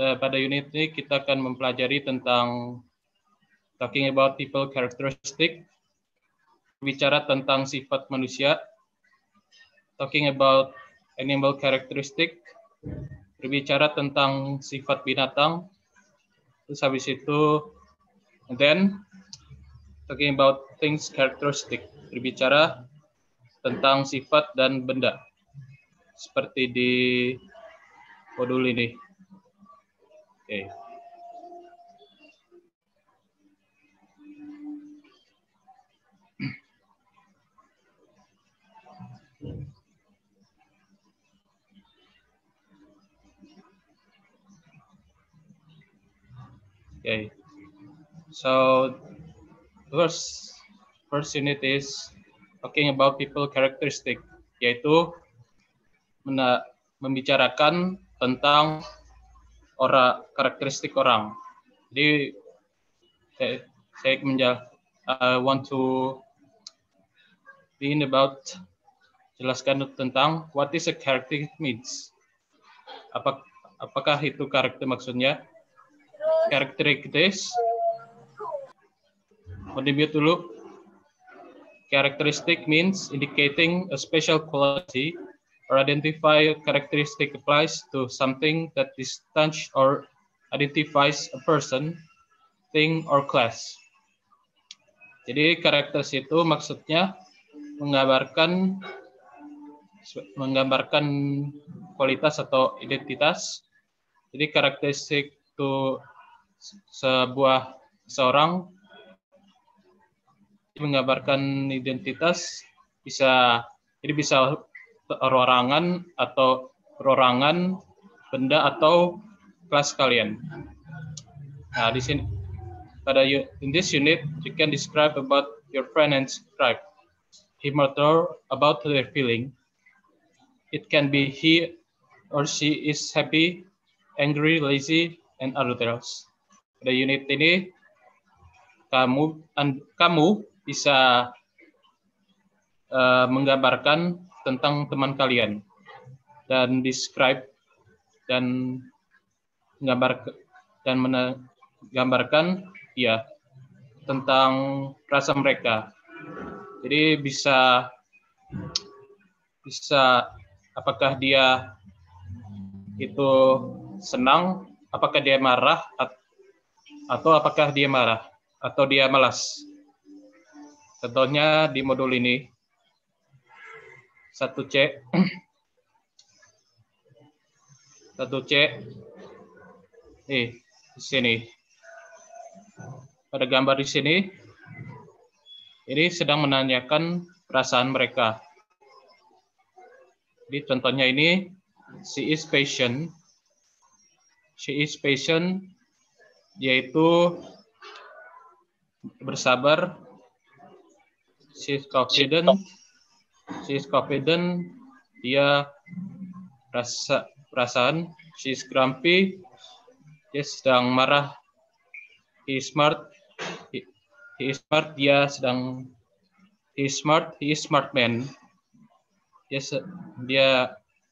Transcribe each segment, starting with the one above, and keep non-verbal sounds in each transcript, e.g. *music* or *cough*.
uh, pada unit ini kita akan mempelajari tentang talking about people characteristic, bicara tentang sifat manusia, talking about animal characteristic, berbicara tentang sifat binatang, terus habis itu then talking about things characteristic, berbicara tentang sifat dan benda seperti di modul ini. Okay. So first first unit is talking about people characteristic, yaitu membicarakan tentang orang karakteristik orang. Jadi saya, saya menjal, I want to in about jelaskan tentang what is a character means. Apa, apakah itu karakter maksudnya? Characteristics. Mau dulu. Characteristic means indicating a special quality or identify characteristic applies to something that distinguishes or identifies a person, thing, or class. Jadi karakteristik itu maksudnya menggambarkan menggambarkan kualitas atau identitas. Jadi karakteristik itu sebuah seorang menggambarkan identitas bisa jadi bisa perorangan atau perorangan benda atau kelas kalian. Nah, di sini pada in this unit you can describe about your friend and describe him or her about their feeling. It can be he or she is happy, angry, lazy, and other else. Pada unit ini kamu kamu bisa uh, menggambarkan tentang teman kalian dan describe dan menggambar dan menggambarkan ya tentang rasa mereka. Jadi bisa bisa apakah dia itu senang, apakah dia marah atau apakah dia marah atau dia malas. Contohnya di modul ini, satu C, satu C, nih di sini. Pada gambar di sini, ini sedang menanyakan perasaan mereka. Jadi contohnya ini, she is patient. She is patient, yaitu bersabar she is confident she is confident. Dia rasa perasaan. She is grumpy. Dia sedang marah. He is smart. He, he is smart. Dia sedang he is smart. He is smart man. Dia dia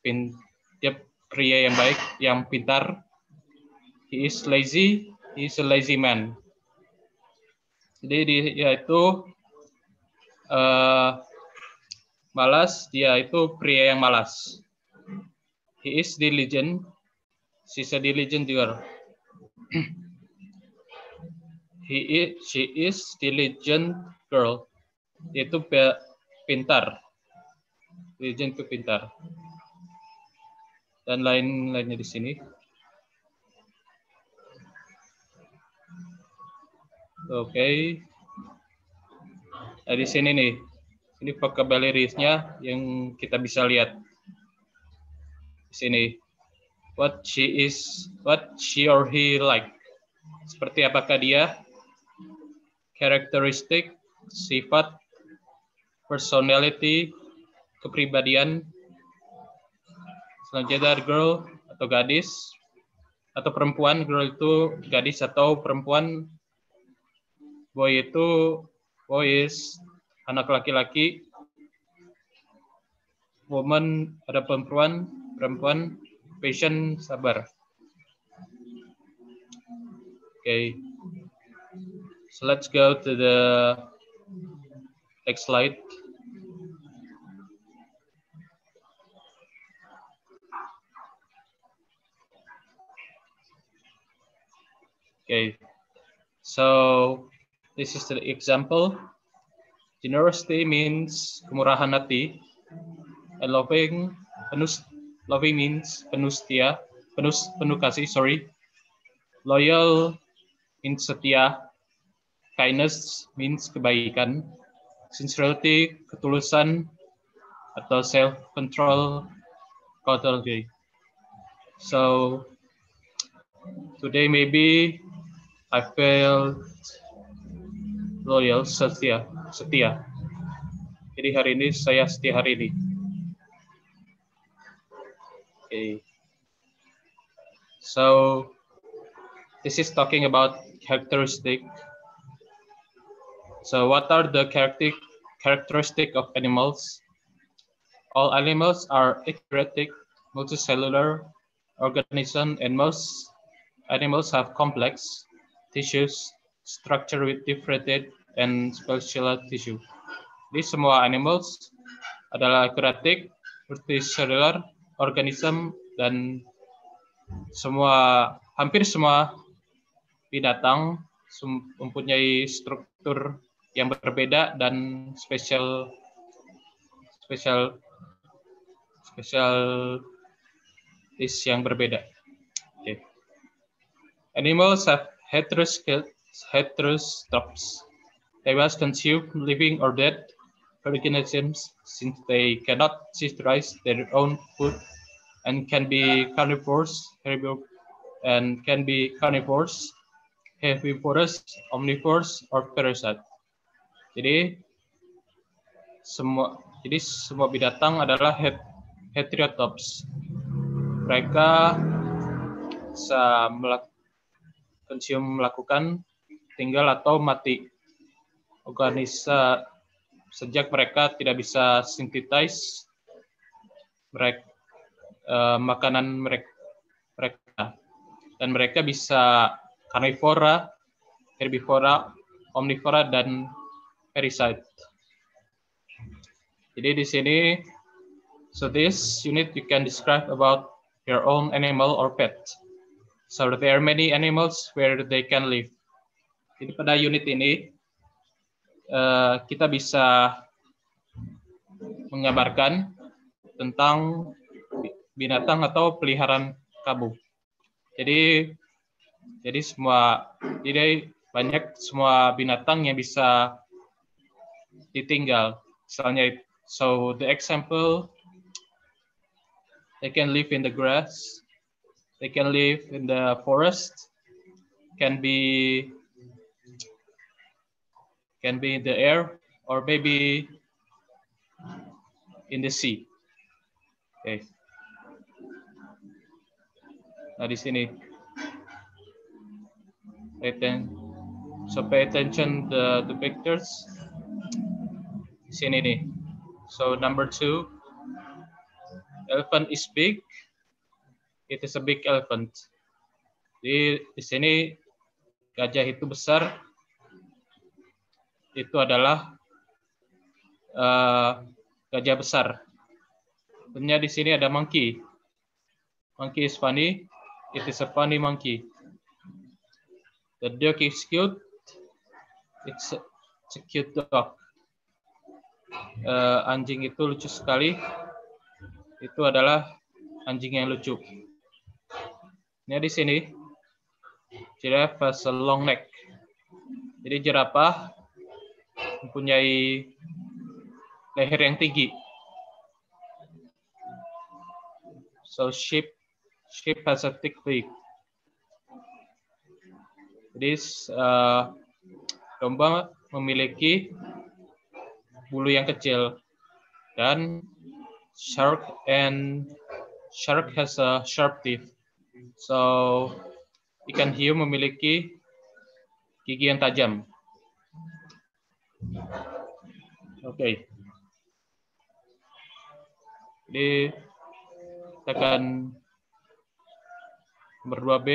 pin dia pria yang baik yang pintar. He is lazy. He is a lazy man. Jadi dia itu uh, malas, dia itu pria yang malas. He is diligent. She's a diligent girl. He is, she is diligent girl. Itu pintar. Diligent itu pintar. Dan lain-lainnya di sini. Oke. Okay. Nah, di sini nih, ini vocabulary-nya yang kita bisa lihat. Di sini, what she is, what she or he like. Seperti apakah dia, karakteristik, sifat, personality, kepribadian, selanjutnya girl atau gadis, atau perempuan, girl itu gadis atau perempuan, boy itu boys, anak laki-laki, woman, ada perempuan, perempuan, patient, sabar. Okay. So let's go to the next slide. Okay, so this is the example. Generosity means kemurahan hati, and loving, penus, loving means penuh setia, penuh, penuh kasih, sorry. Loyal means setia. Kindness means kebaikan. Sincerity, ketulusan, atau self-control, kautelgi. So, today maybe I felt loyal, setia, setia. Jadi hari ini saya setia hari ini. Okay. So this is talking about characteristic. So what are the characteristic characteristic of animals? All animals are eukaryotic, multicellular organism, and most animals have complex tissues structure with differentiated and special tissue. Jadi semua animals adalah eukaryotic, multicellular organism dan semua hampir semua binatang mempunyai struktur yang berbeda dan spesial spesial spesial yang berbeda. Okay. Animals have heterostops. They must consume living or dead organisms since they cannot synthesize their own food and can be carnivores, and can be carnivores, herbivorous, omnivores, or parasite. Jadi semua jadi semua binatang adalah heterotops. Mereka bisa konsium melakukan tinggal atau mati. Organisa sejak mereka tidak bisa sintetize mereka uh, makanan mereka, mereka dan mereka bisa carnivora, herbivora, omnivora dan parasite. Jadi di sini so this unit you can describe about your own animal or pet. So there are many animals where they can live. Jadi pada unit ini uh, kita bisa menggambarkan tentang binatang atau peliharaan kabu. Jadi jadi semua jadi banyak semua binatang yang bisa ditinggal. Misalnya so the example they can live in the grass, They can live in the forest, can be can be in the air or maybe in the sea. Okay. Nah di sini, pay so pay attention the the pictures. Di sini nih. So number two, elephant is big it is a big elephant. Di, di sini gajah itu besar. Itu adalah uh, gajah besar. Tentunya di sini ada monkey. Monkey is funny. It is a funny monkey. The dog is cute. It's a, it's a cute dog. Uh, anjing itu lucu sekali. Itu adalah anjing yang lucu. Ini di sini. Giraffe has a long neck. Jadi jerapah mempunyai leher yang tinggi. So sheep sheep has a thick beak. Jadi uh, domba memiliki bulu yang kecil dan shark and shark has a sharp teeth. So, ikan hiu memiliki gigi yang tajam. Oke. Okay. Jadi, kita akan nomor 2B.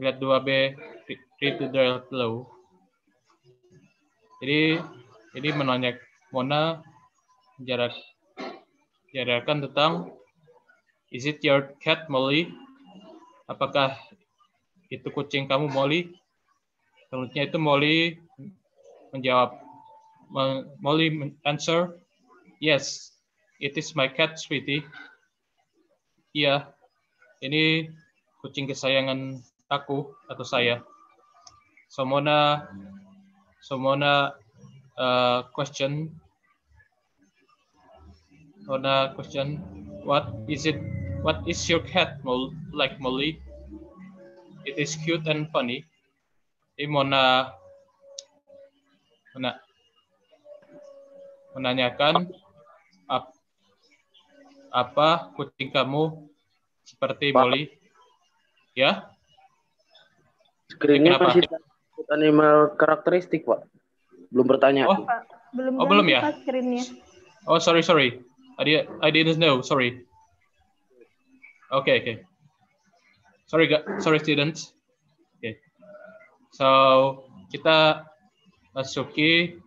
lihat 2B read to the below. Jadi ini menanya Mona jarak jarakan tentang is it your cat Molly? Apakah itu kucing kamu Molly? Selanjutnya itu Molly menjawab Molly answer yes it is my cat sweetie. Iya, ini kucing kesayangan aku atau saya. Somona Somona uh, question Somona question what is it what is your cat like Molly? It is cute and funny. Ini Mona mena, menanyakan ap, apa kucing kamu seperti Molly? Ya? Screennya masih animal karakteristik, Pak. Belum bertanya. Oh, belum oh belum ya? Screennya. Oh, sorry, sorry. I, I didn't know. Sorry. Oke, okay, oke. Okay. Sorry, sorry students. Oke. Okay. So, kita masuki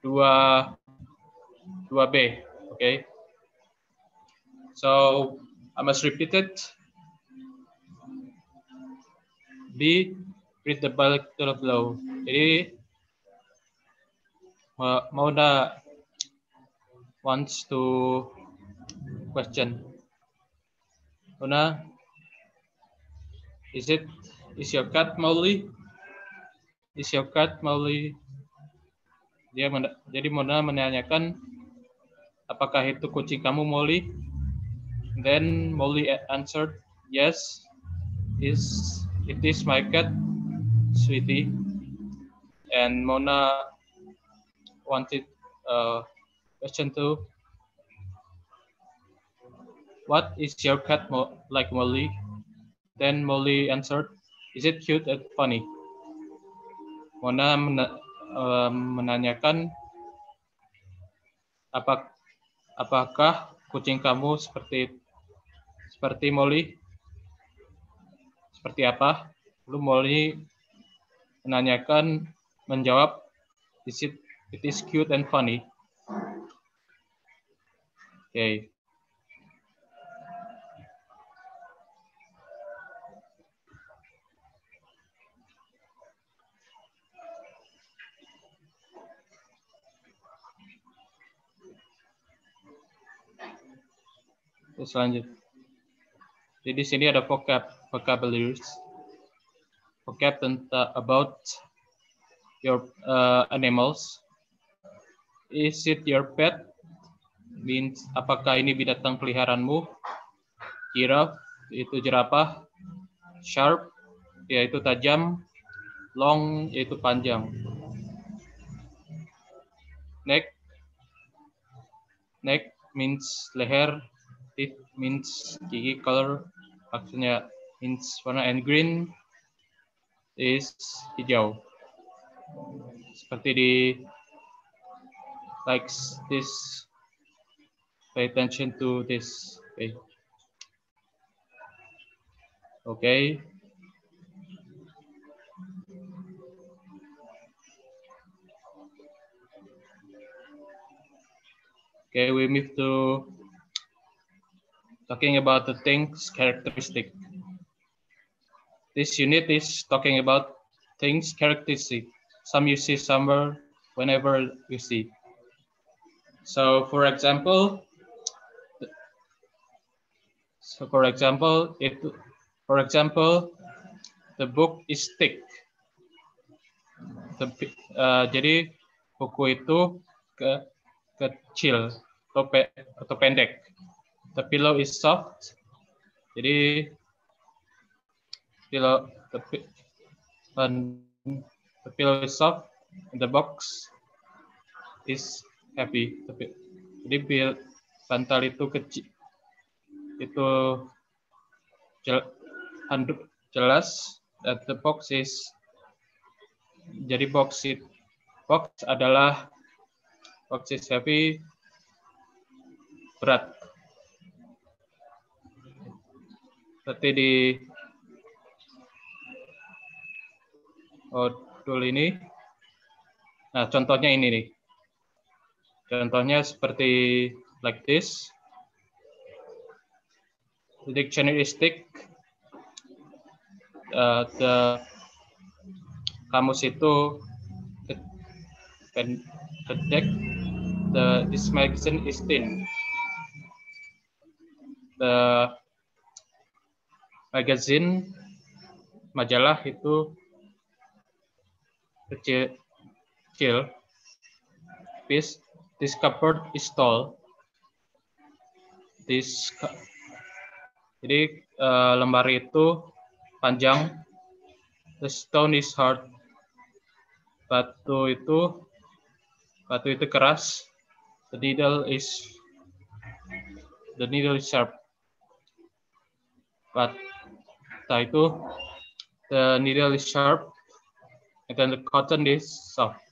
dua dua B. Oke. Okay. So, I must repeat it. B read the bulk to flow. Jadi Mona wants to question. Mona, is it is your cat Molly? Is your cat Molly? Dia jadi Mona menanyakan apakah itu kucing kamu Molly? Then Molly answered, yes, is it is my cat sweetie. And Mona wanted uh, question two. What is your cat like Molly? Then Molly answered, is it cute and funny? Mona uh, menanyakan apa apakah kucing kamu seperti seperti Molly? Seperti apa? Lalu Molly menanyakan, menjawab, is it, it is cute and funny. Oke. Okay. Selanjutnya. Jadi di sini ada vocab, vocabularies vocab tentang about your uh, animals. Is it your pet? Means apakah ini binatang peliharaanmu? Giraffe itu jerapah. Sharp yaitu tajam. Long yaitu panjang. Neck neck means leher. Means gigi. Color maksudnya means warna and green is hijau. Seperti di like this. Pay attention to this. Okay. Okay. Okay, we move to talking about the things characteristic. This unit is talking about things characteristic. Some you see somewhere whenever you see. So for example, so for example, it for example, the book is thick. The, uh, jadi buku itu ke, kecil atau, pe, atau pendek. The pillow is soft. Jadi pillow the and the pillow is soft. And the box is heavy jadi bil bantal itu kecil itu jel, handuk jelas. That the box is jadi box it box adalah box is heavy berat berarti di modul ini. Nah, contohnya ini nih. Contohnya seperti like this. The dictionaryistic uh, the kamus itu the, the deck the this magazine is thin. The magazine majalah itu kecil kecil. Piece this cupboard is tall. This jadi uh, lemari itu panjang. The stone is hard. Batu itu batu itu keras. The needle is the needle is sharp but itu the needle is sharp and then the cotton is soft.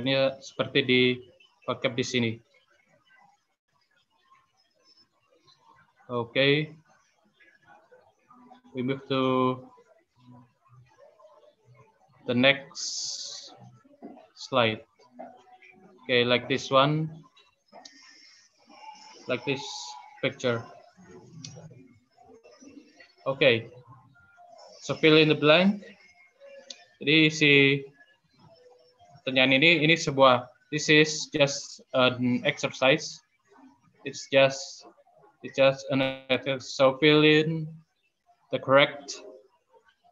Ini seperti di vocab di sini. Okay. We move to the next slide. Okay, like this one like this picture. Okay, so fill in the blank. Jadi si pertanyaan ini ini sebuah this is just an exercise. It's just it's just an exercise. So fill in the correct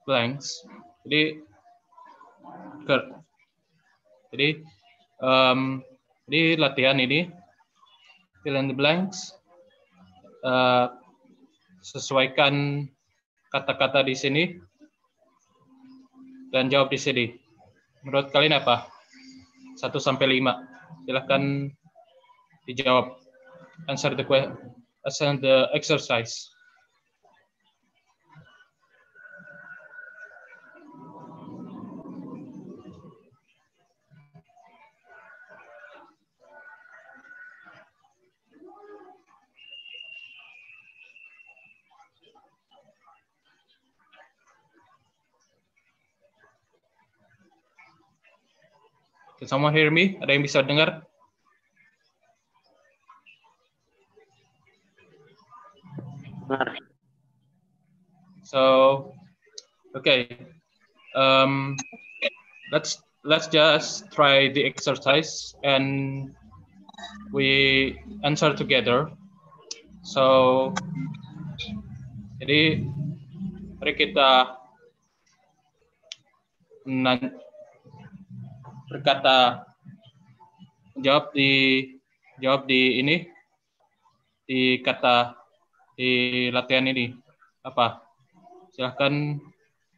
blanks. Jadi ke, jadi um, di latihan ini fill in the blanks. Uh, sesuaikan kata-kata di sini dan jawab di sini. Menurut kalian apa? 1 sampai 5. Silahkan dijawab. Answer the question, answer the exercise. Can someone hear me? Ada yang bisa dengar? So, okay. Um, let's let's just try the exercise and we answer together. So, jadi mari kita berkata jawab di jawab di ini di kata di latihan ini. Apa? Silahkan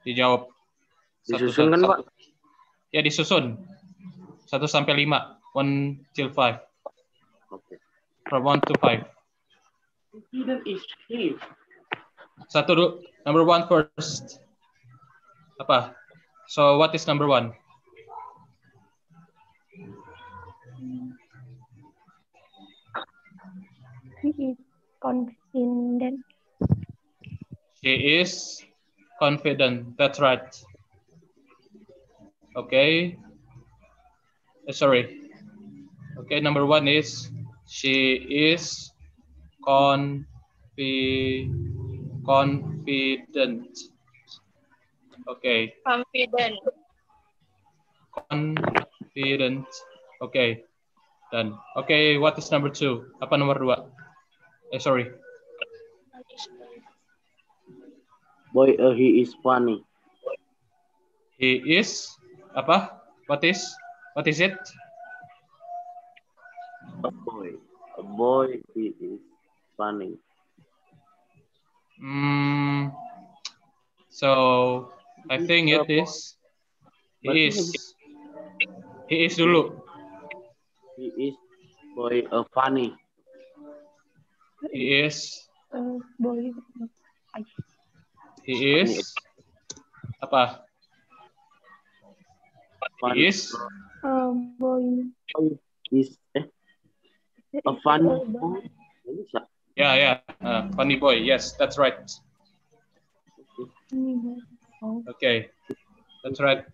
dijawab. Disusun kan pak? ya disusun. Satu sampai lima. One till five. Okay. from one to five. Satu number one first. Apa? So what is number one He is confident. She is confident. That's right. Okay. Uh, sorry. Okay, number one is she is confi confident. Okay. Confident. Confident. Okay. Done. Okay, what is number two? Apa nomor dua? Eh, sorry. Boy, uh, he is funny. He is apa? What is? What is it? A boy. A boy, he is funny. Mm, so I think it is. He is. He is dulu. He is boy uh, funny. He is. Uh, boy. He is. Apa? He is. Uh, boy. Is eh? A funny boy. Yeah, yeah. Uh, funny boy. Yes, that's right. Okay, that's right.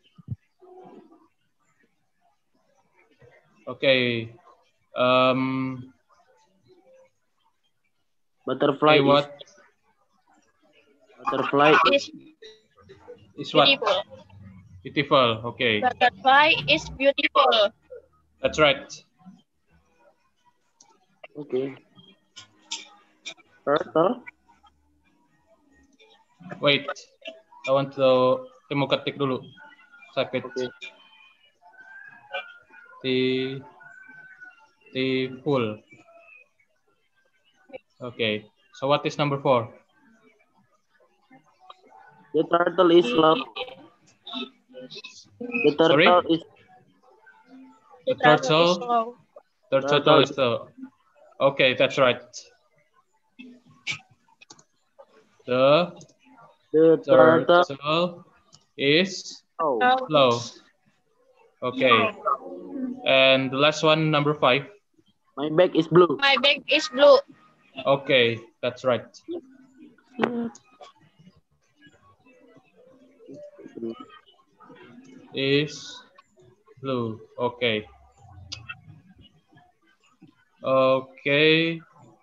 Okay. Um. Butterfly Okay, what is butterfly is is what beautiful. beautiful? Okay, Butterfly is beautiful. that's right. okay. Turtle Wait, I want to temu ketik dulu. Sakit. Okay. Ti ti full. Okay. So what is number four? The turtle is slow. The Sorry? is The turtle. slow. The Turtle turtle is- is the. Okay, that's right. The the turtle. turtle is Oh, slow. Okay. And the last one, number five. my bag is blue. My bag is blue. Okay, that's right. Is blue. Okay. Okay,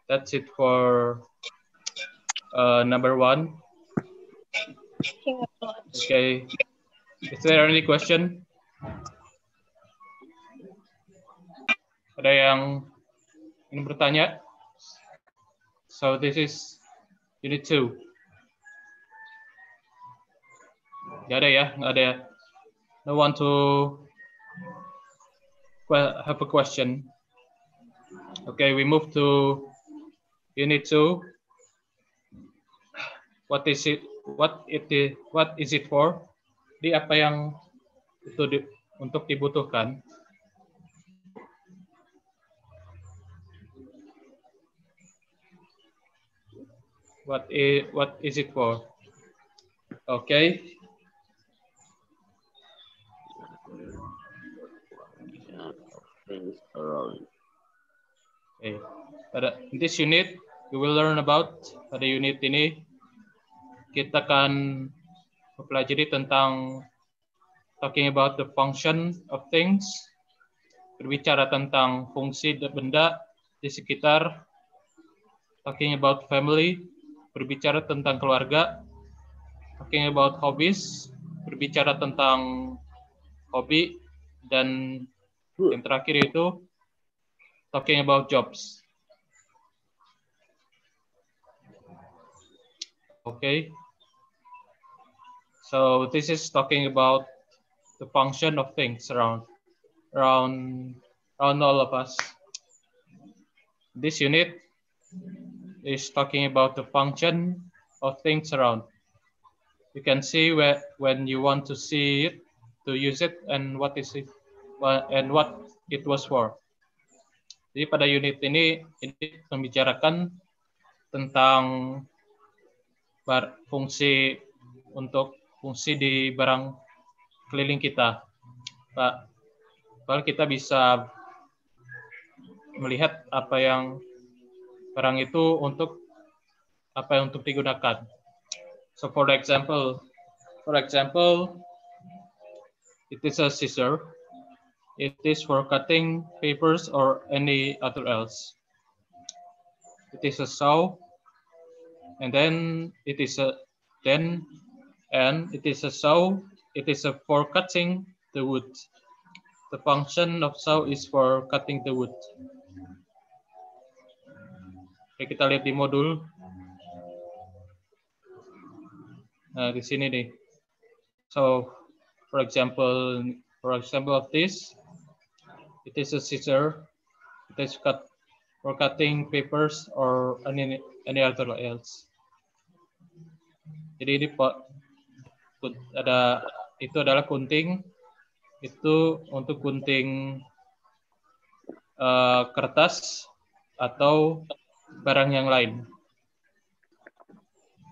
that's it for uh, number one. Okay. Is there any question? Ada yang ingin bertanya? So this is unit two. Gak ada ya? Nggak ada ya? No one to que- have a question. Okay, we move to unit two. What is it? What it? What is it for? Di apa yang itu di, untuk dibutuhkan? What is what is it for? Okay. Okay. Pada this unit, we will learn about pada unit ini kita akan mempelajari tentang talking about the function of things, berbicara tentang fungsi benda di sekitar, talking about family, berbicara tentang keluarga, talking about hobbies, berbicara tentang hobi, dan yang terakhir itu talking about jobs. Okay. So this is talking about the function of things around around around all of us. This unit is talking about the function of things around. You can see where when you want to see it, to use it, and what is it, and what it was for. Jadi pada unit ini ini membicarakan tentang bar, fungsi untuk fungsi di barang keliling kita. Pak, kalau kita bisa melihat apa yang barang itu untuk apa untuk digunakan. So for example, for example, it is a scissor. It is for cutting papers or any other else. It is a saw, and then it is a then and it is a saw. It is a for cutting the wood. The function of saw is for cutting the wood. Oke, kita lihat di modul. Nah, di sini nih. So, for example, for example of this, it is a scissor. It is cut for cutting papers or any any other else. Jadi ini ada itu adalah gunting itu untuk gunting eh, kertas atau barang yang lain.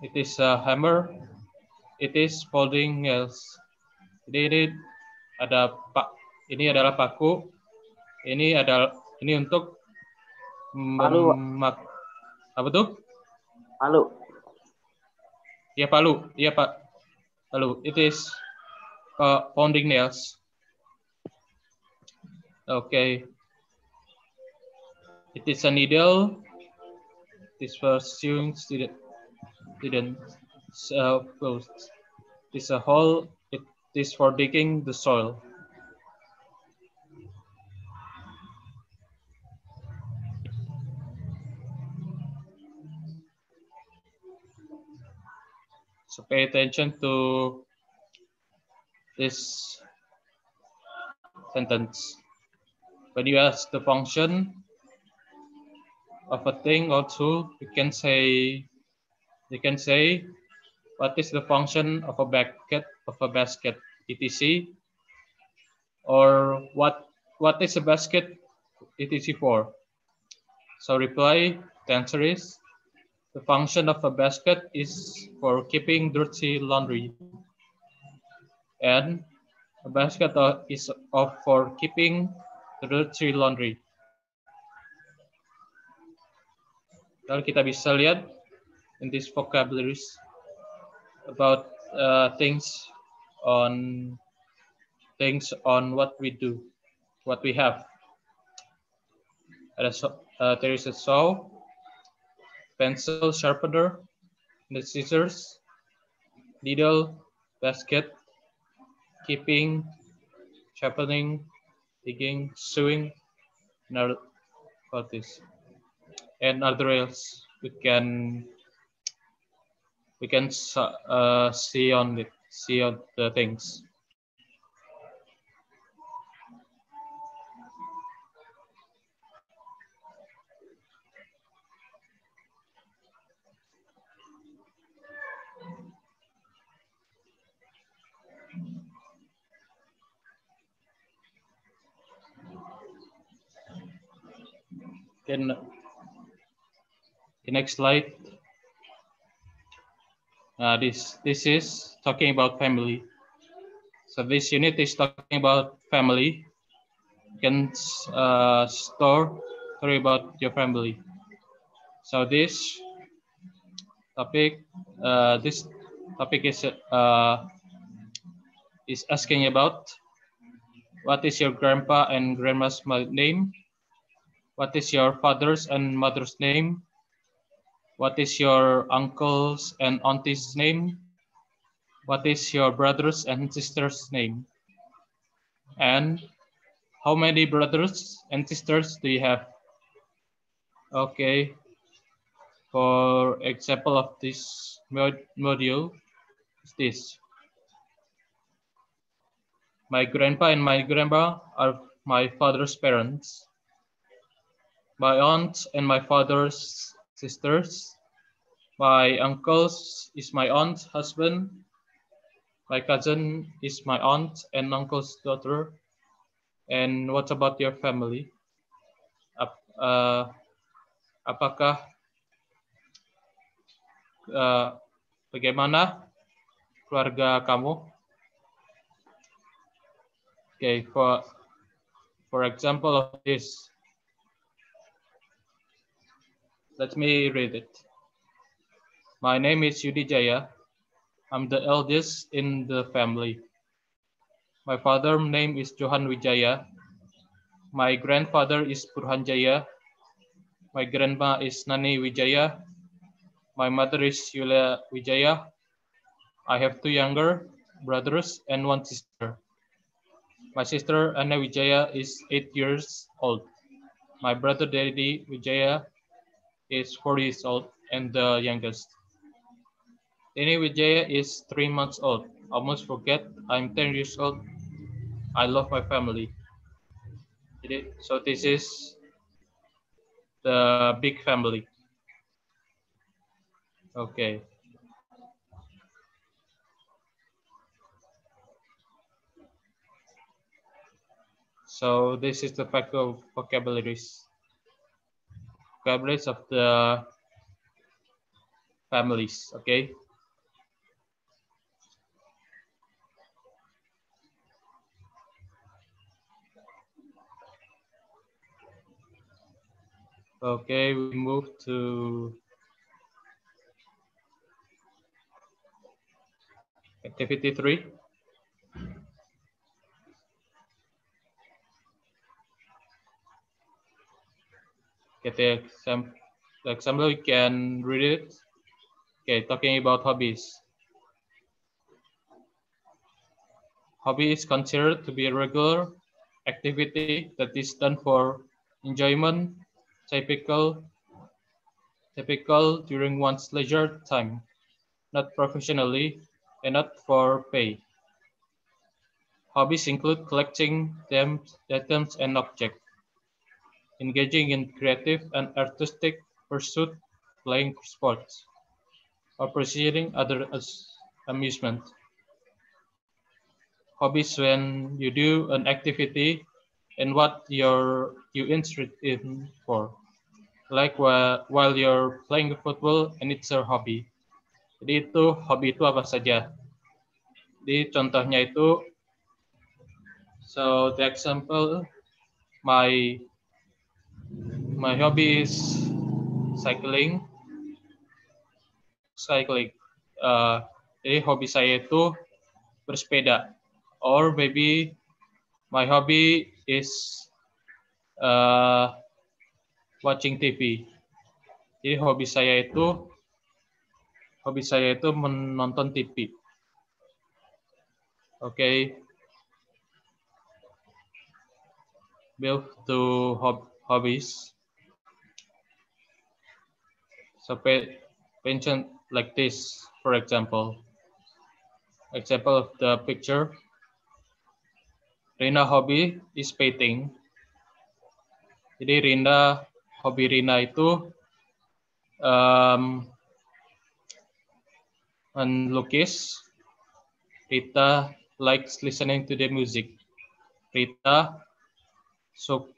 It is a hammer. It is folding nails. Jadi ini ada pak. Ini adalah paku. Ini adalah ini untuk Palu. memak Apa tuh? Palu. Ya palu. Iya pak. Palu. It is uh, pounding nails. Okay. It is a needle. It is for sewing student. Student. Uh, clothes. It is a hole. It is for digging the soil. So pay attention to this sentence. When you ask the function of a thing or tool, you can say, you can say, what is the function of a basket of a basket, etc. Or what what is a basket, etc. for? So reply, the answer is the function of a basket is for keeping dirty laundry. And a basket is of for keeping dirty laundry. Lalu kita bisa lihat in these vocabularies about uh, things on things on what we do, what we have. Uh, there is a saw, pencil sharpener, the scissors, needle, basket, keeping, sharpening, digging, sewing, other, what this, and other else we can we can uh, see on the see on the things. Then the next slide. Uh, this this is talking about family. So this unit is talking about family. You can uh, store story about your family. So this topic, uh, this topic is uh, is asking about what is your grandpa and grandma's name? What is your father's and mother's name? What is your uncle's and auntie's name? What is your brother's and sister's name? And how many brothers and sisters do you have? Okay. For example of this mod module, is this. My grandpa and my grandma are my father's parents. My aunt and my father's sisters. My uncles is my aunt's husband. My cousin is my aunt and uncle's daughter. And what about your family? Uh, apakah uh, bagaimana keluarga kamu? Okay, for for example of this, let me read it. My name is Yudi Jaya. I'm the eldest in the family. My father's name is Johan Wijaya. My grandfather is Purhan Jaya. My grandma is Nani Wijaya. My mother is Yulia Wijaya. I have two younger brothers and one sister. My sister Anna Wijaya is eight years old. My brother Daddy Wijaya is four years old and the youngest. Danny Wijaya is three months old. Almost forget I'm 10 years old. I love my family. So this is the big family. Okay. So this is the pack of vocabularies vocabularies of the families, okay? Okay, we move to activity three. Okay, the exam, the example you can read it. Okay, talking about hobbies. Hobby is considered to be a regular activity that is done for enjoyment, typical, typical during one's leisure time, not professionally and not for pay. Hobbies include collecting them, items and objects, engaging in creative and artistic pursuit, playing sports, or pursuing other amusement. Hobbies when you do an activity and what you're you interested in for. Like while, while you're playing football and it's your hobby. Jadi itu hobi itu apa saja? Jadi contohnya itu so the example my my hobby is cycling. Cycling. Uh, jadi hobi saya itu bersepeda. Or maybe my hobby is uh, watching TV jadi hobi saya itu hobi saya itu menonton TV oke. Okay. build to hob hobbies so pay attention like this for example. Example of the picture. Rina hobby is painting. Jadi Rinda hobi Rina itu um, melukis Rita likes listening to the music. Rita su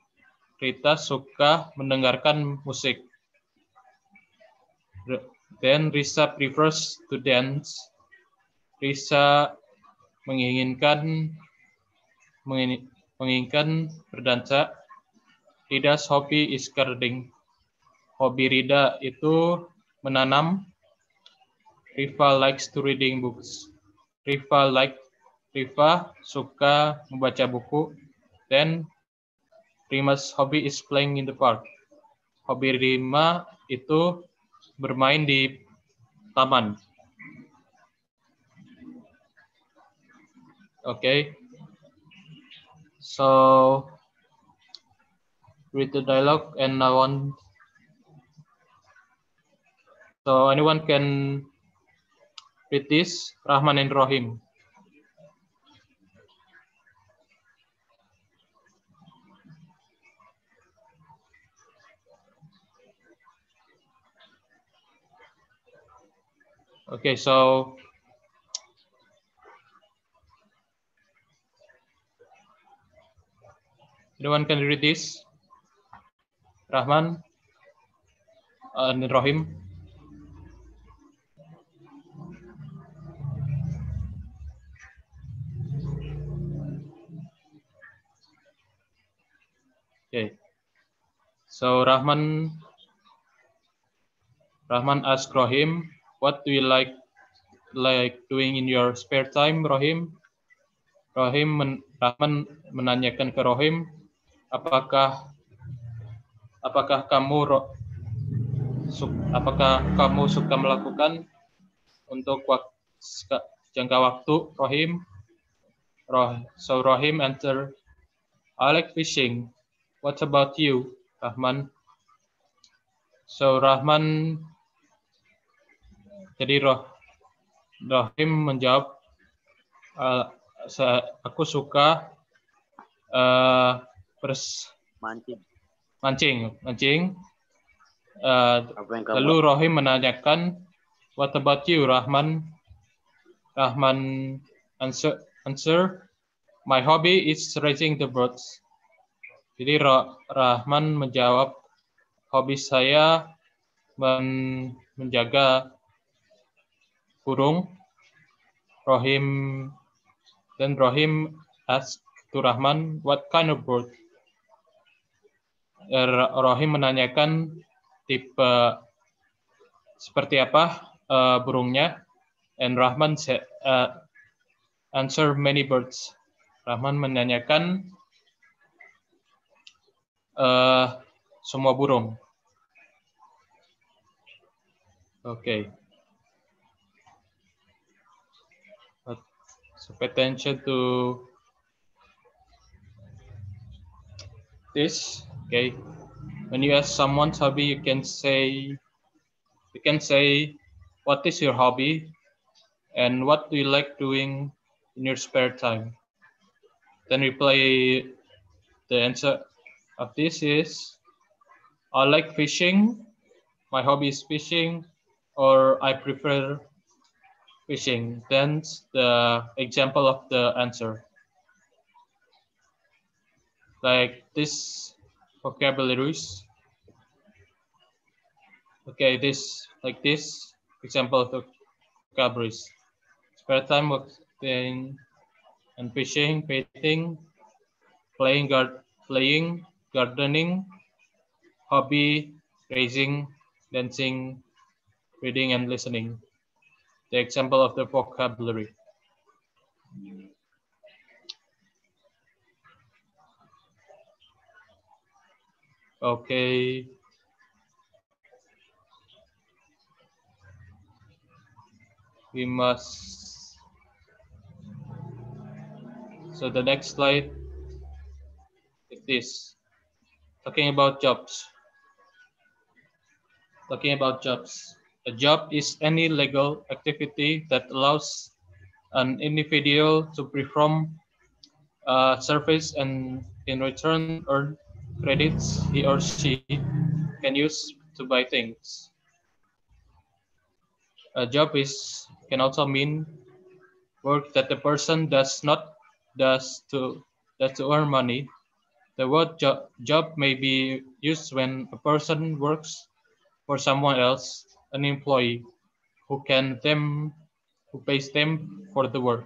Rita suka mendengarkan musik. Then Risa prefers to dance. Risa menginginkan menginginkan berdansa. Rida's hobby is gardening. Hobi Rida itu menanam. Riva likes to reading books. Riva like Riva suka membaca buku. Then Rima's hobby is playing in the park. Hobi Rima itu bermain di taman. Okay. So read the dialogue and I want so anyone can read this Rahman and Rohim. Okay, so anyone can read this? Rahman and Rahim. Okay, so Rahman Rahman asked Rahim what do you like like doing in your spare time, Rohim? Rohim men, Rahman menanyakan ke Rohim, apakah apakah kamu su, apakah kamu suka melakukan untuk wak, jangka waktu, Rohim? Roh, so Rohim answer, I like fishing. What about you, Rahman? So Rahman jadi Roh Rohim menjawab, uh, aku suka uh, pers mancing. Mancing, mancing. Uh, lalu Rohim menanyakan, What about you, Rahman? Rahman answer, answer My hobby is raising the birds. Jadi Rahman menjawab, hobi saya men menjaga burung. Rohim dan Rohim asked to Rahman, what kind of bird? Er- Rohim menanyakan tipe seperti apa eh, burungnya, and Rahman said, eh, answer many birds. Rahman menanyakan eh, semua burung. Oke. But- So pay attention to this. Okay. When you ask someone's hobby, you can say, you can say, what is your hobby? And what do you like doing in your spare time? Then reply, the answer of this is, I like fishing. My hobby is fishing, or I prefer fishing. Then the example of the answer. Like this vocabularies. Okay, this like this example of the vocabularies. Spare time working and fishing, painting, playing guard, playing, gardening, hobby, raising, dancing, reading and listening. The example of the vocabulary. Okay. We must. So the next slide is this. Talking about jobs. Talking about jobs. A job is any legal activity that allows an individual to perform a service and in return earn credits he or she can use to buy things. A job is can also mean work that the person does not does to does to earn money. The word job, job may be used when a person works for someone else, an employee, who can them who pays them for the work.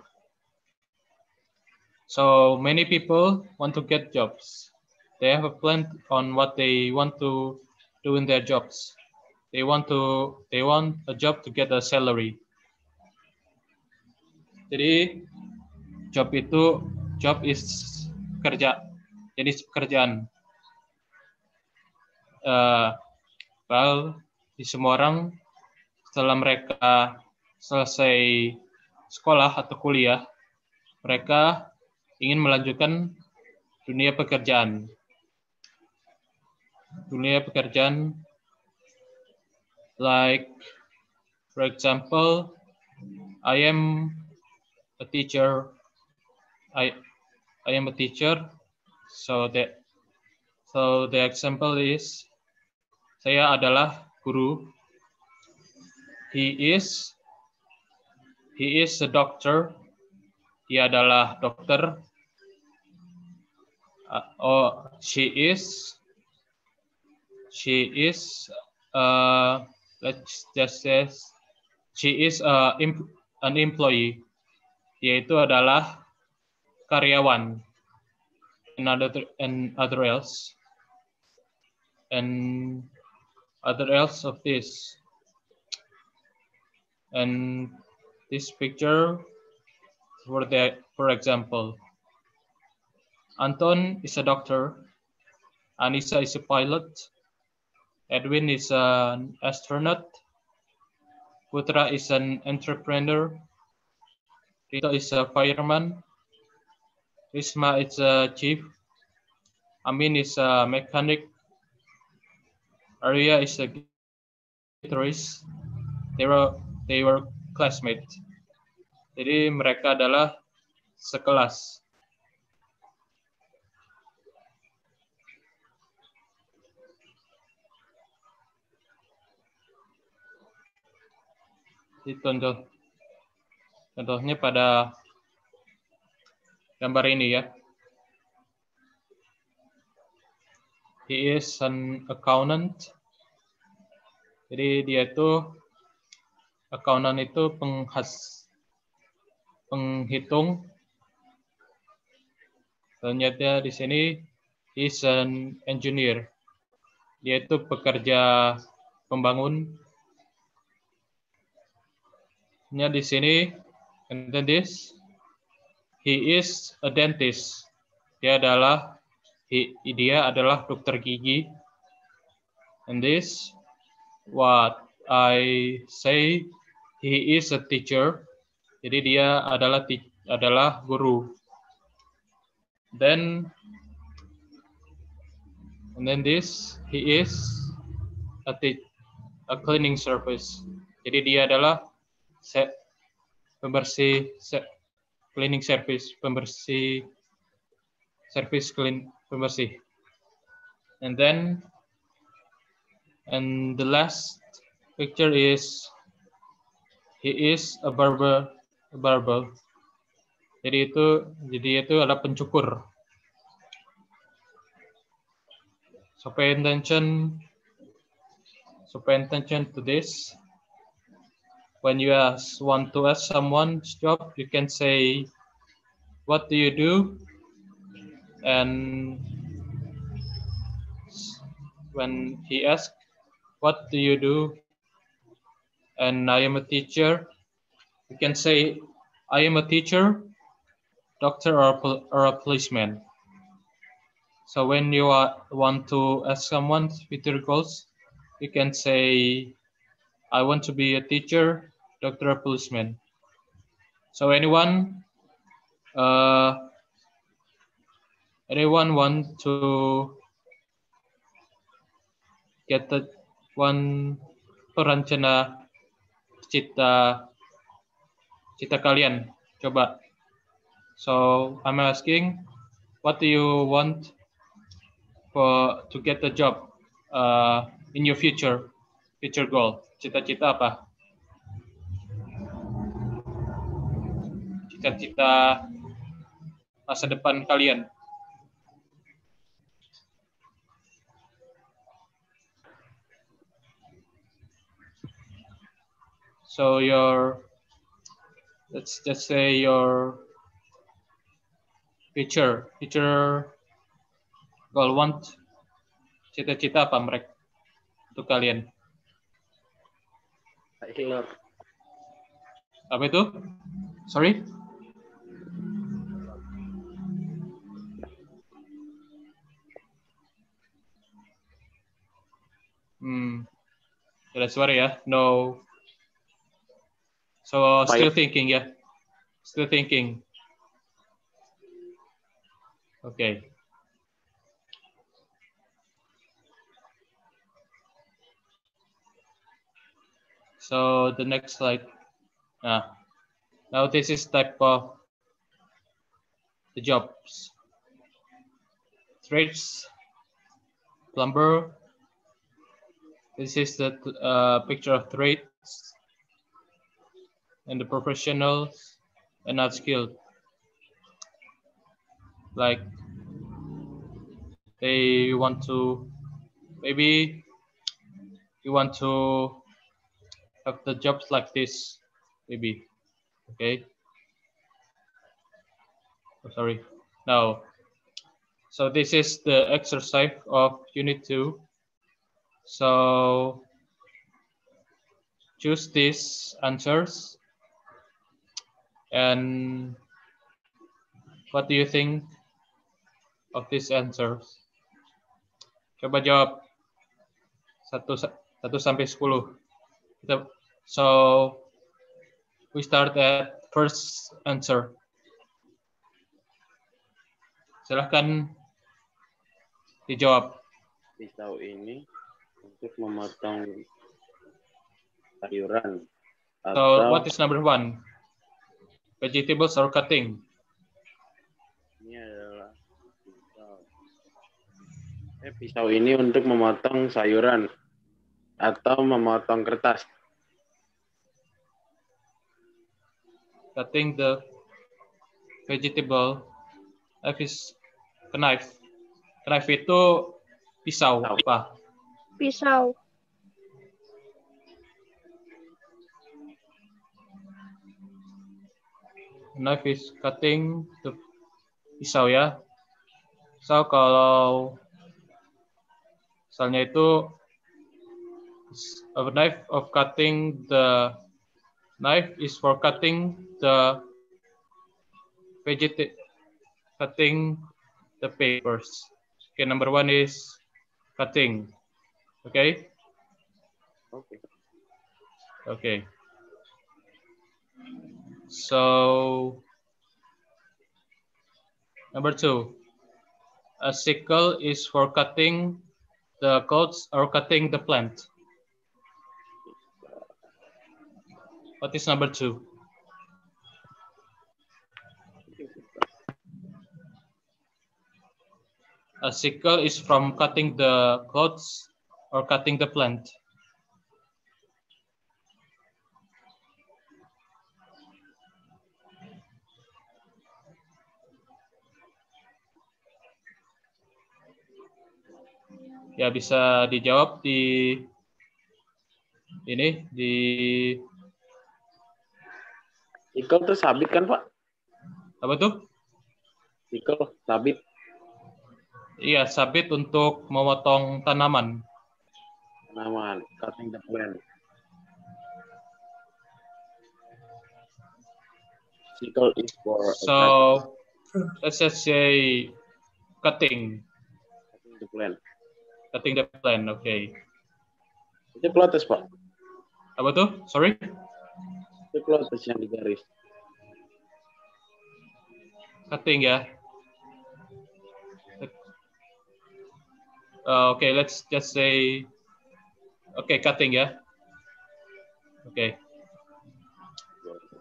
So many people want to get jobs. They have a plan on what they want to do in their jobs. They want to they want a job to get a salary. Jadi job itu job is kerja. Jadi pekerjaan. Eh, well, di semua orang setelah mereka selesai sekolah atau kuliah, mereka ingin melanjutkan dunia pekerjaan. Dunia pekerjaan like for example, I am a teacher. I I am a teacher. So that so the example is saya adalah guru. He is he is a doctor. Dia adalah dokter. Uh, oh, she is she is uh, let's just say she is a, em- an employee yaitu adalah karyawan and other and other else and other else of this and this picture for the for example Anton is a doctor Anissa is a pilot Edwin is an astronaut. Putra is an entrepreneur. Rita is a fireman. Risma is a chief. Amin is a mechanic. Arya is a guitarist. They were they were classmates. Jadi mereka adalah sekelas. Contoh contohnya pada gambar ini ya. He is an accountant. Jadi dia itu accountant itu penghas penghitung. Ternyata di sini is an engineer. Dia itu pekerja pembangun. Nya di sini, and this, he is a dentist. Dia adalah he, dia adalah dokter gigi. And this, what I say, he is a teacher. Jadi dia adalah adalah guru. Then and then this he is a a cleaning service. Jadi dia adalah se- pembersih se- cleaning service, pembersih service clean pembersih. And then and the last picture is he is a barber a barber. Jadi itu jadi itu adalah pencukur. So pay attention so pay attention to this. When you ask, want to ask someone's job, you can say, what do you do? And when he asks, what do you do? And I am a teacher. You can say, I am a teacher, doctor, or, or a policeman. So when you are, want to ask someone with your goals, you can say, I want to be a teacher, doctor, or policeman. So anyone, uh, anyone want to get the one perencana cita cita kalian. Coba. So i'm asking what do you want for to get the job uh, in your future future goal? Cita-cita apa? Cita-cita masa depan kalian So your, let's just say your future, future goal want, cita-cita apa mereka untuk kalian? Pilot. Apa itu? Sorry? Hmm. Tidak suara ya? No. So still Pilot. thinking yeah. Still thinking. Okay. So the next slide. Ah, now this is type of the jobs. Trades, plumber. This is the uh, picture of trades and the professionals and not skilled. Like they want to, maybe you want to have the jobs like this, maybe. Okay. Oh, sorry. Now, so this is the exercise of unit two. So choose these answers. And what do you think of these answers? Coba jawab satu satu sampai sepuluh. Kita so we start at first answer. Silahkan dijawab. Pisau ini untuk memotong sayuran. So what is number one? Vegetables or cutting? ini adalah pisau. Eh, pisau ini untuk memotong sayuran atau memotong kertas. Cutting the vegetable. Knife is knife. Knife itu pisau Pisau. apa? Pisau. Knife is cutting the pisau ya. So kalau Misalnya itu a knife of cutting the knife is for cutting the veget cutting the papers. Okay, number one is cutting. Okay. Okay. Okay. So number two, a sickle is for cutting the clothes or cutting the plant. What is number two? A sickle is from cutting the clothes or cutting the plant. Ya bisa dijawab di ini di Sikel tuh sabit kan Pak? apa tuh? Sikel sabit. Iya, sabit untuk memotong tanaman. Tanaman. Cutting the plant. Sickle is for So let's just say cutting, cutting the plant. Cutting the plant. Okay. Itu plotes Pak. Apa tuh? Sorry. Itu plotes yang digaris. Cutting ya. Uh, okay, let's just say okay, cutting ya. Okay.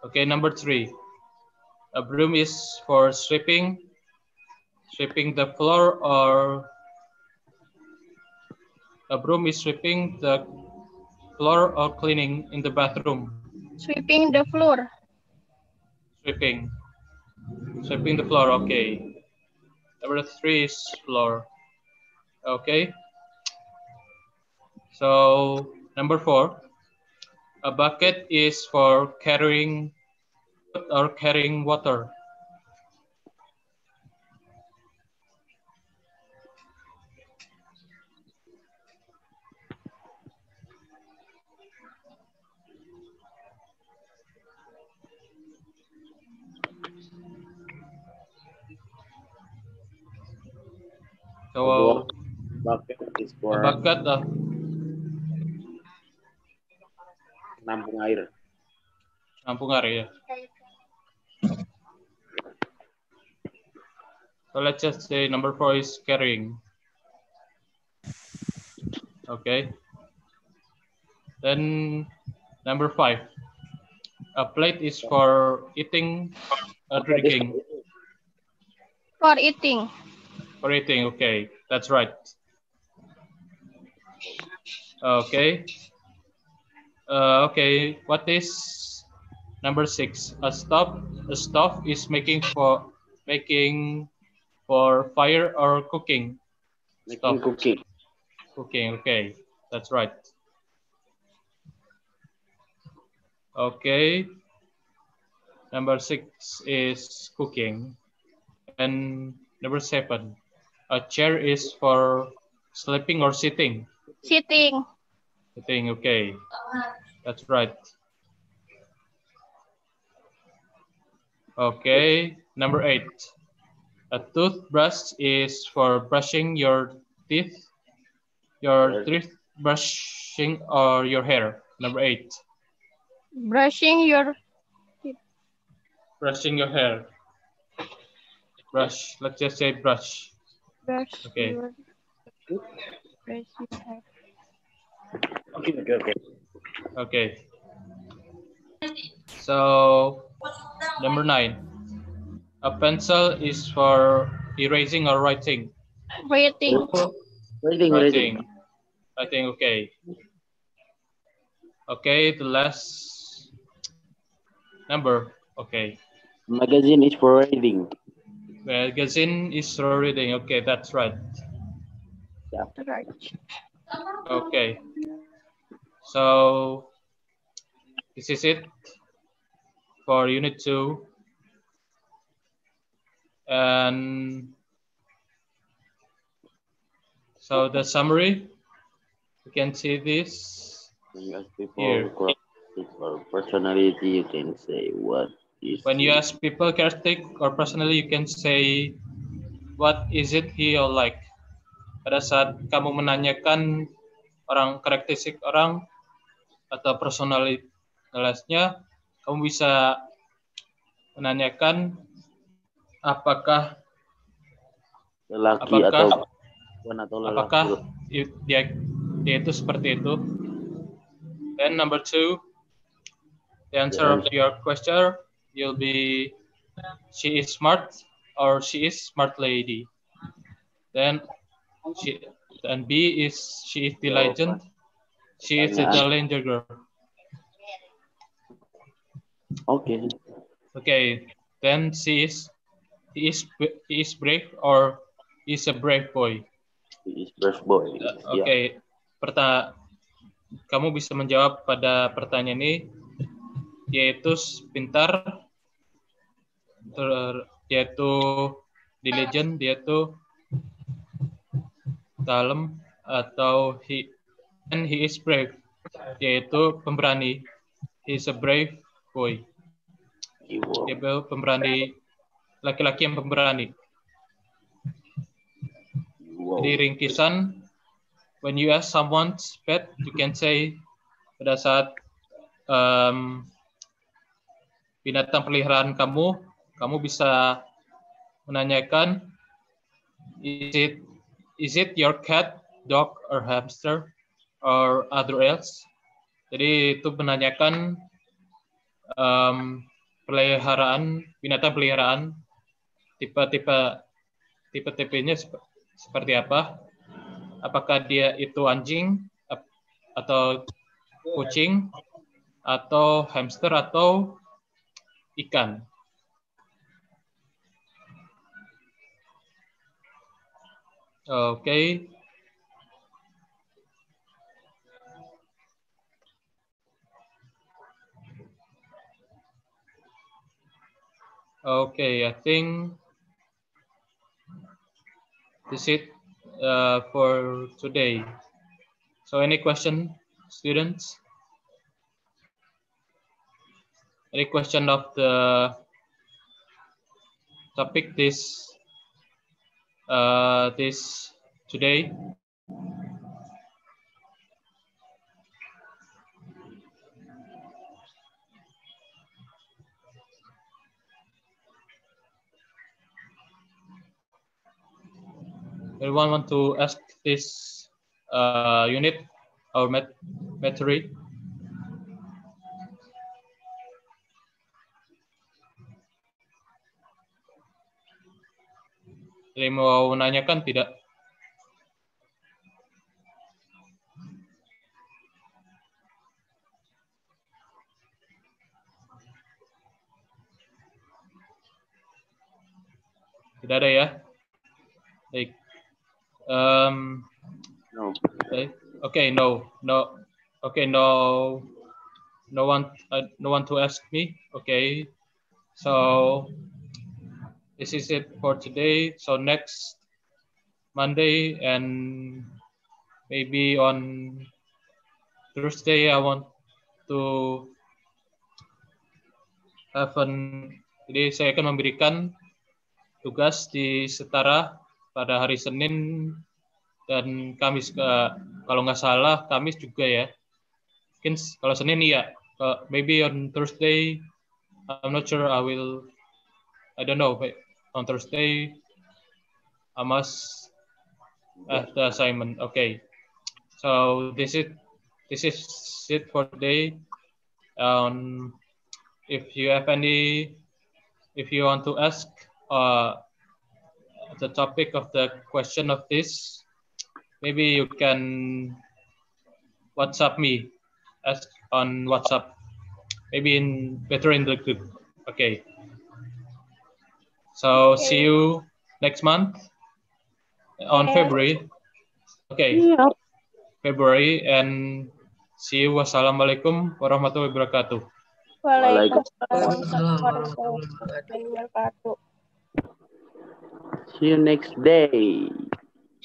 Okay, number three. A broom is for sweeping, sweeping the floor or a broom is sweeping the floor or cleaning in the bathroom. Sweeping the floor. Sweeping. Sweeping the floor, okay. Number three is floor. Okay. So number four, a bucket is for carrying or carrying water. So Bucket is for bucket, uh, nampung air. nampung air ya. So let's just say number four is carrying. Okay. Then number five, a plate is for eating or drinking. For eating. For eating, okay, that's right. Okay. Uh, okay, what is number six? A stove. A stove is making for making for fire or cooking. Making cooking. Cooking, okay, that's right. Okay. Number six is cooking. And number seven, a chair is for sleeping or sitting. Sitting. Sitting, okay. That's right. Okay, number eight. A toothbrush is for brushing your teeth, your teeth brushing or your hair. Number eight, Brushing your teeth. brushing your hair. Brush, let's just say brush. Brush Okay. your brush your hair. Oke oke oke. Okay. So, number nine. A pencil is for erasing or writing. Waiting. Reading reading. Writing. Writing, okay. Okay, the last number. Okay. Magazine is for reading. Magazine is for reading. Okay, that's right. Right. Okay. So, this is it for unit two. And so the summary, You can see this. When you Here. characteristics personality, you can say what is. When you ask people characteristic or personally, you can say, what is it he or like? Pada saat kamu menanyakan orang karakteristik orang atau personalitasnya, kamu bisa menanyakan apakah lelaki apakah- atau perempuan atau lelaki. apakah dia dia itu seperti itu. Then number two, the answer of your question will be she is smart or she is smart lady. Then she and B is she is diligent. She is a challenger girl. Oke. Okay. Then C is he is he is brave or is a brave boy. He is best boy. Oke, Ya. perta kamu bisa menjawab pada pertanyaan ini yaitu pintar, ter, yaitu diligent, yaitu dalam atau he and he is brave, yaitu pemberani. He is a brave boy. Dia pemberani laki-laki yang pemberani. Jadi ringkisan, when you ask someone's pet, you can say pada saat um, binatang peliharaan kamu, kamu bisa menanyakan, is it is it your cat, dog, or hamster, or other else? Jadi itu menanyakan um, peliharaan binatang peliharaan tipe-tipe tipe-tipenya sep- seperti apa? Apakah dia itu anjing atau kucing atau hamster atau ikan? Oke. Okay, I think this is it uh, for today. So any question, students? Any question of the topic this uh, this today? Everyone want to ask this uh, unit or met metri? Jadi mau menanyakan tidak? Tidak ada ya? Baik. Um, No. Okay. Okay. No. No. Okay. No. No one. Uh, no one to ask me. Okay. So this is it for today. So next Monday and maybe on Thursday I want to have an. Jadi saya akan memberikan tugas di setara pada hari Senin dan Kamis eh, kalau nggak salah Kamis juga ya mungkin kalau Senin iya maybe on Thursday I'm not sure I will I don't know but on Thursday I must have the assignment okay so this is this is it for today um if you have any if you want to ask uh the topic of the question of this maybe you can WhatsApp me ask on WhatsApp. Maybe in better in the group. Okay. So see you next month on Okay. February. Okay, Iya. February and see you. Wassalamualaikum warahmatullahi wabarakatuh. Waalaikumsalam warahmatullahi wabarakatuh. See you next day.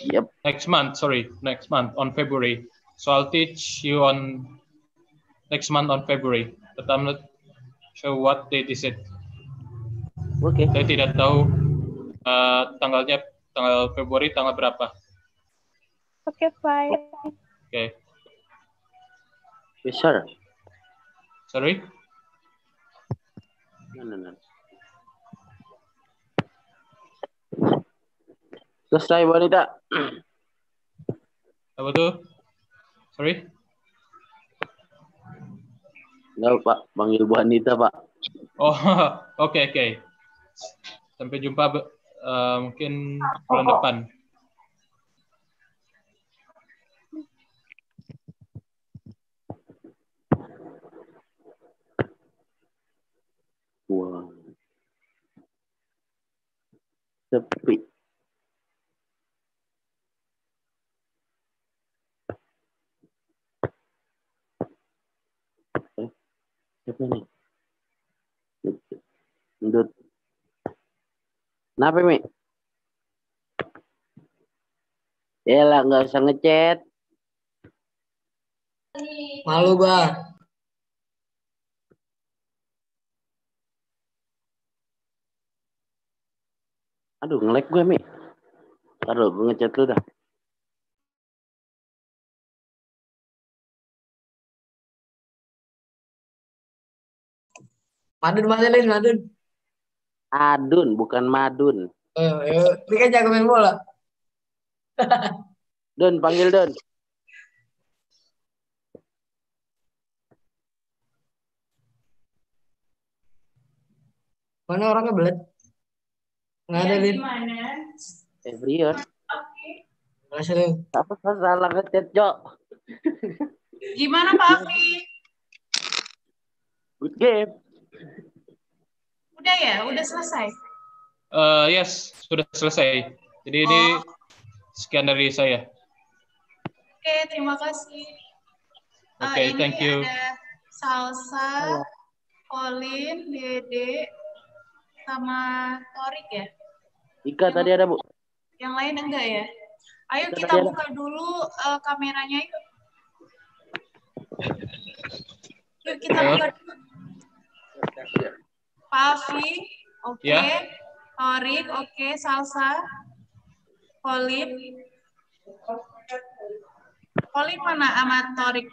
Yep. Next month, sorry, next month on February. So I'll teach you on next month on February. But I'm not sure what date is it. Oke. Saya tidak tahu uh, tanggalnya tanggal Februari tanggal berapa. Oke, fine. Oke, Yes, sir. sorry. No, no, no. Selesai wanita. Apa tuh? Sorry. Enggak, Pak. Panggil Bu Anita, Pak. Oh, *laughs* oke oke. Sampai jumpa eh, mungkin bulan depan. Wah. Sepi. Eh, siapa nih? Ndut. Kenapa, Mi? Ya lah, nggak usah ngechat. Malu gua. Aduh, nge-lag gue, Mi. Taruh, gue ngechat lu dah. Madun mana Lin, Madun? Adun, bukan Madun. Ayo, ayo. Ini kan jago main bola. *laughs* Don, panggil Don. Mana orangnya belet? Nggak ada Lin. Everyone. Masih Lin. Apa salah ngechat, Cok? Gimana Pak Afri? Good game. Udah ya? Udah selesai? Eh, yes, sudah selesai. Jadi ini Oh. sekian dari saya. Oke, terima kasih. Eh, Oke, ini thank you. Ada Salsa, Colin, Dede, sama Torik ya? Ika tadi ada, Bu. Yang lain enggak ya? Ayo Kita kita buka dulu eh, kameranya yuk. Yuk kita buka dulu. Pak Afi, oke. Ya. Torik, oke. Salsa, Colin. Colin mana amat Torik?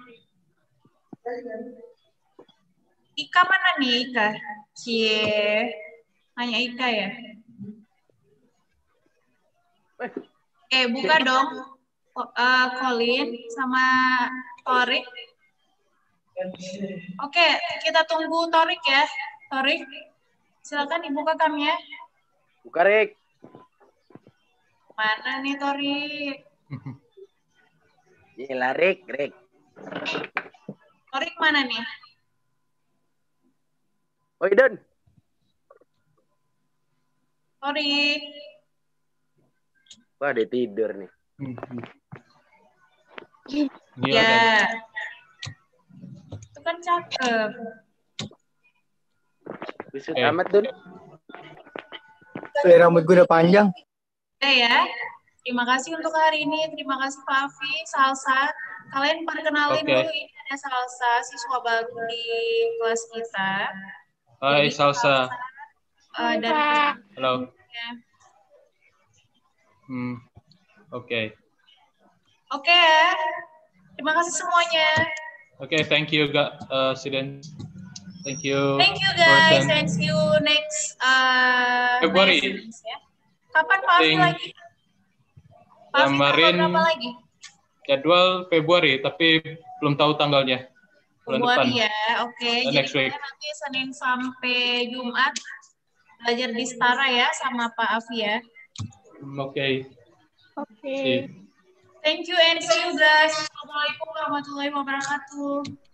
Ika mana nih Ika? Cie, hanya Ika ya? Eh buka dong, Ko- eh, Colin sama Torik. Oke, kita tunggu Torik ya. Torik, silakan dibuka kami ya. Buka, Rik. Mana nih Torik? Gila, Rik, Rik. Torik mana nih? Oi, Don. Torik. Wah, dia tidur nih. Hmm, hmm. Ini ada. Ya. Itu kan cakep. Kusut Eh. amat, Don. Tuh, rambut gue udah panjang. Udah ya. Terima kasih untuk hari ini. Terima kasih Pak Afi, Salsa. Kalian perkenalin Oke. dulu ini ada Salsa, siswa baru di kelas kita. Hai Jadi, Salsa. Eh, dan Halo. ya. Hmm. Oke. Oke ya. Terima kasih semuanya. Oke, thank you, ga, uh, students. Thank you. Thank you guys and see you next uh, February. next ya. Kapan Pak Afi lagi? Pak Kemarin- berapa lagi? Jadwal Februari, tapi belum tahu tanggalnya. Bulan depan. Februari ya. Oke, Uh, jadi next week. kita nanti Senin sampai Jumat belajar di Setara ya sama Pak Afi ya. Hmm, Oke. Oke. See. Thank you and see you guys. Assalamualaikum warahmatullahi wabarakatuh.